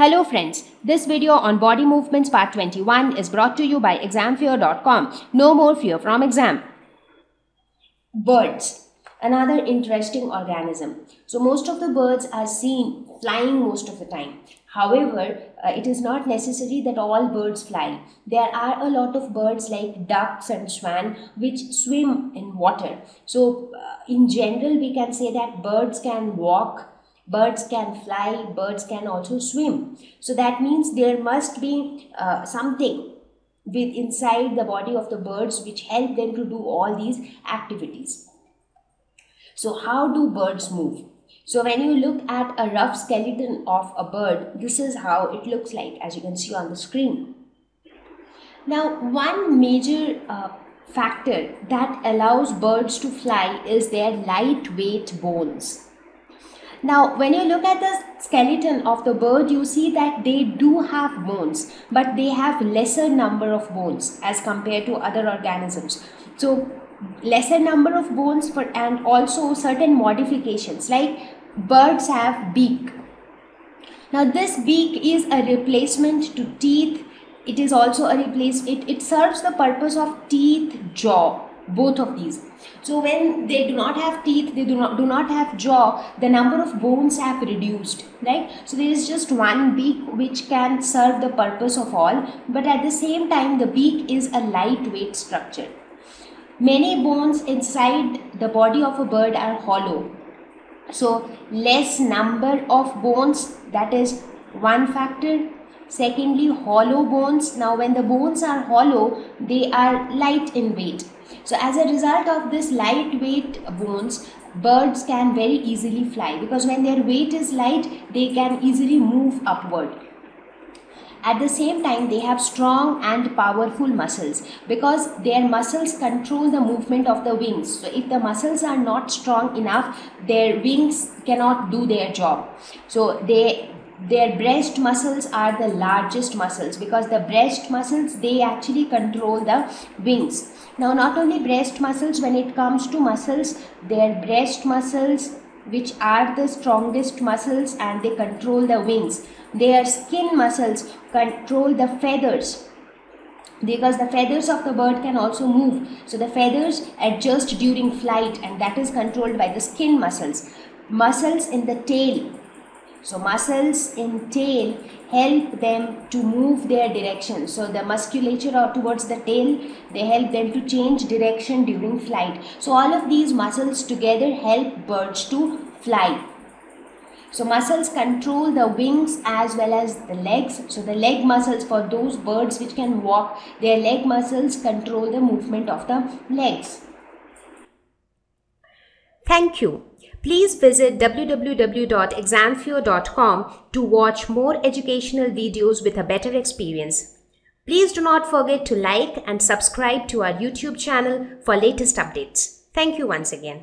Hello friends, this video on body movements part 21 is brought to you by examfear.com. No more fear from exam. Birds, another interesting organism. So most of the birds are seen flying most of the time. However, uh, it is not necessary that all birds fly. There are a lot of birds like ducks and swan which swim in water. So uh, in general we can say that birds can walk birds can fly birds can also swim. So that means there must be uh, something with inside the body of the birds which help them to do all these activities. So how do birds move? So when you look at a rough skeleton of a bird this is how it looks like as you can see on the screen. Now one major uh, factor that allows birds to fly is their lightweight bones now, when you look at the skeleton of the bird, you see that they do have bones, but they have lesser number of bones as compared to other organisms. So, lesser number of bones for and also certain modifications like birds have beak. Now, this beak is a replacement to teeth. It is also a replace. It, it serves the purpose of teeth, jaw both of these. So when they do not have teeth they do not do not have jaw the number of bones have reduced right? So there is just one beak which can serve the purpose of all but at the same time the beak is a lightweight structure. Many bones inside the body of a bird are hollow. So less number of bones that is one factor secondly hollow bones now when the bones are hollow they are light in weight so as a result of this lightweight bones, birds can very easily fly because when their weight is light, they can easily move upward. At the same time, they have strong and powerful muscles because their muscles control the movement of the wings. So, if the muscles are not strong enough, their wings cannot do their job. So, they their breast muscles are the largest muscles because the breast muscles they actually control the wings. Now not only breast muscles when it comes to muscles their breast muscles which are the strongest muscles and they control the wings their skin muscles control the feathers because the feathers of the bird can also move. So the feathers adjust during flight and that is controlled by the skin muscles. Muscles in the tail so muscles in tail help them to move their direction. So the musculature or towards the tail, they help them to change direction during flight. So all of these muscles together help birds to fly. So muscles control the wings as well as the legs. So the leg muscles for those birds which can walk, their leg muscles control the movement of the legs. Thank you. Please visit www.examfear.com to watch more educational videos with a better experience. Please do not forget to like and subscribe to our YouTube channel for latest updates. Thank you once again.